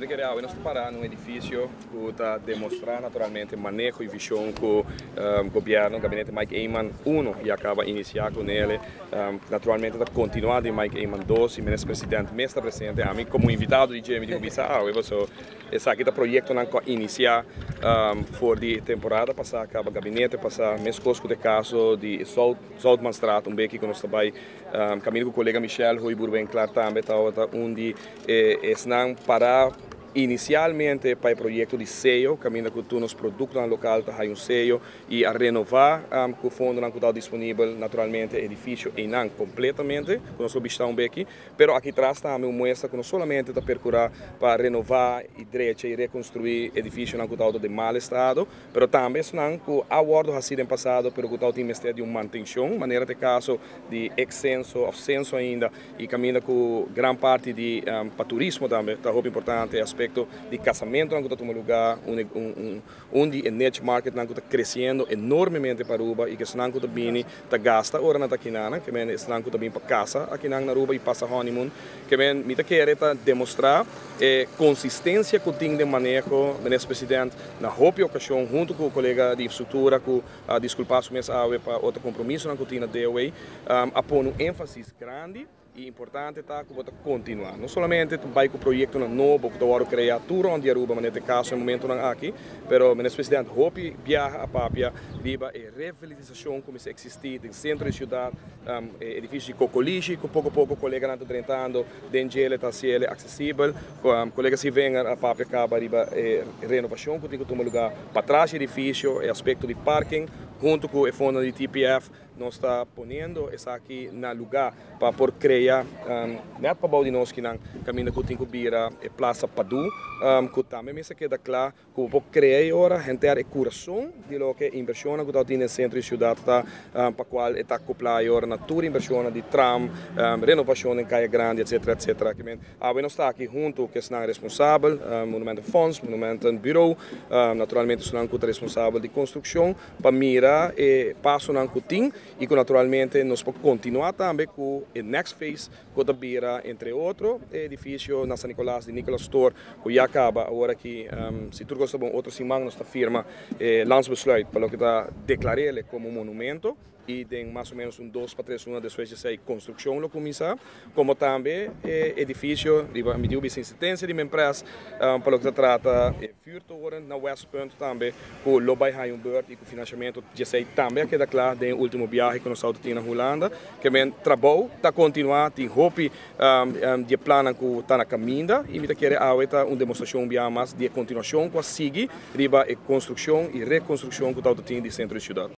me querer nós parar num edifício está demonstrar naturalmente manejo e visão que o governo, o gabinete Mike Eyman 1 e acaba iniciar com ele. Um, naturalmente está continuando em Mike Eyman 2 e o presidente me está presente a mim como invitado de Jamie de Bissau. Eu vou esse aqui é projeto não iniciar um, for de temporada passar acaba gabinete passar mês cosco de caso de Saltman Strat um beco que nós também um, caminho com o colega Michel Rui Burben claro também está onde é, é não parar inicialmente para o projeto de SEO, caminho todos os produtos no local, está um SEO, e a renovar um, com o fundo não está disponível, naturalmente, edifício e não completamente, com nosso bistão aqui, mas aqui atrás também mostra que não somente está percurar para renovar e direito e reconstruir edifício não está de mau estado, mas também não que a acordo ha sido passado, pero que está investir de uma manutenção, maneira de caso de excenso, ascenso ainda, e caminho com grande parte de um, para turismo também, está muito importante, aspecto de casamento está tomando lugar, onde um, um, o net market está crescendo enormemente para Aruba e que se está bem, está gasta hora na taquinana, que men se está bem para casa aqui na Aruba e passa honeymoon, que men me quer demonstrar eh, consistência que tem de manejo do presidente na roupa ocasião junto com o colega de infraestrutura que uh, desculpa se para outro compromisso na cotina de um, a pôr um ênfase grande e importante está que você continuar. Não somente vai com o projeto novo, que agora criar tudo onde Aruba, mas nesse caso, no momento não aqui, mas o presidente Hopi viaja a Papia, viva a revitalização como se existir no centro da cidade, um, edifício de Cocoliche, que pouco a pouco o colega está tentando, dentro está sendo acessível, um, colega se vem a Papia acaba riba eh, renovação, que tem que tomar lugar para trás do edifício, aspecto de parking, junto com o fundo de TPF, nós está ponendo essa aqui na lugar para por criar um, não para baudir nós que não caminho que tem que vira a Praça Padu um, que também me queda claro que por criar agora gente é coração de lo que inversão que está no centro da cidade tá um, para qual está acoplado agora na inversão de tram um, renovação em Caia Grande etc etc que men ah nós está aqui junto que é responsável um, monumento funds monumento bureau um, naturalmente que responsável de construção para mirar e passo não que tem e que naturalmente nós podemos continuar também com o next phase, com a Bira, entre outros, edifício na São Nicolás de Nicolas Store, que já acaba agora que, um, se tudo gosta bom, outro simão, nossa firma eh, besluit para o que está declarado como monumento, e tem mais ou menos um dois para três anos depois de sair construção lo começar, como também eh, edifício, me deu insistência de minha empresa, um, para o que se trata eh, furtoren na West Point também, com o Lobai Bird e com o financiamento de sair também, que é claro, tem o último viagem que nós estamos na Holanda, que men trabalho está continuar, tem hope um, um, de plano que está na caminho, e me quer a uma demonstração bem mais de continuação com a SIGI, riba a construção e reconstrução que está de centro de cidade.